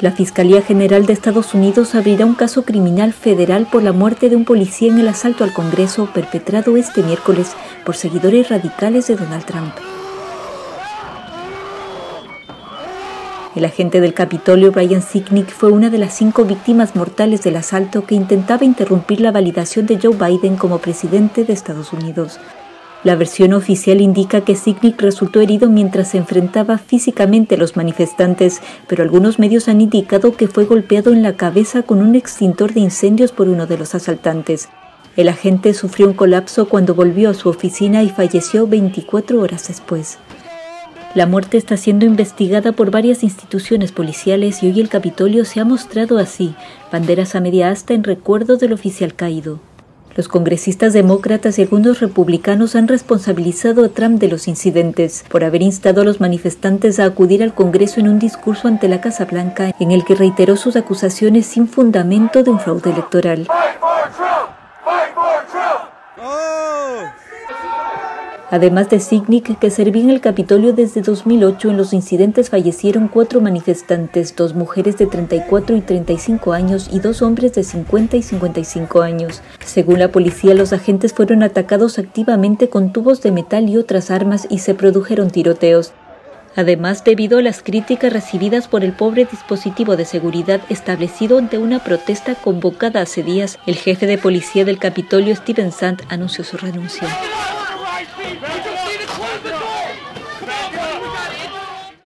La Fiscalía General de Estados Unidos abrirá un caso criminal federal por la muerte de un policía en el asalto al Congreso perpetrado este miércoles por seguidores radicales de Donald Trump. El agente del Capitolio, Brian Sicknick, fue una de las cinco víctimas mortales del asalto que intentaba interrumpir la validación de Joe Biden como presidente de Estados Unidos. La versión oficial indica que Sicknick resultó herido mientras se enfrentaba físicamente a los manifestantes, pero algunos medios han indicado que fue golpeado en la cabeza con un extintor de incendios por uno de los asaltantes. El agente sufrió un colapso cuando volvió a su oficina y falleció 24 horas después. La muerte está siendo investigada por varias instituciones policiales y hoy el Capitolio se ha mostrado así, banderas a media asta en recuerdo del oficial caído. Los congresistas demócratas y algunos republicanos han responsabilizado a Trump de los incidentes por haber instado a los manifestantes a acudir al Congreso en un discurso ante la Casa Blanca en el que reiteró sus acusaciones sin fundamento de un fraude electoral. Además de Signic, que servía en el Capitolio desde 2008, en los incidentes fallecieron cuatro manifestantes, dos mujeres de 34 y 35 años y dos hombres de 50 y 55 años. Según la policía, los agentes fueron atacados activamente con tubos de metal y otras armas y se produjeron tiroteos. Además, debido a las críticas recibidas por el pobre dispositivo de seguridad establecido ante una protesta convocada hace días, el jefe de policía del Capitolio, Steven Sant, anunció su renuncia.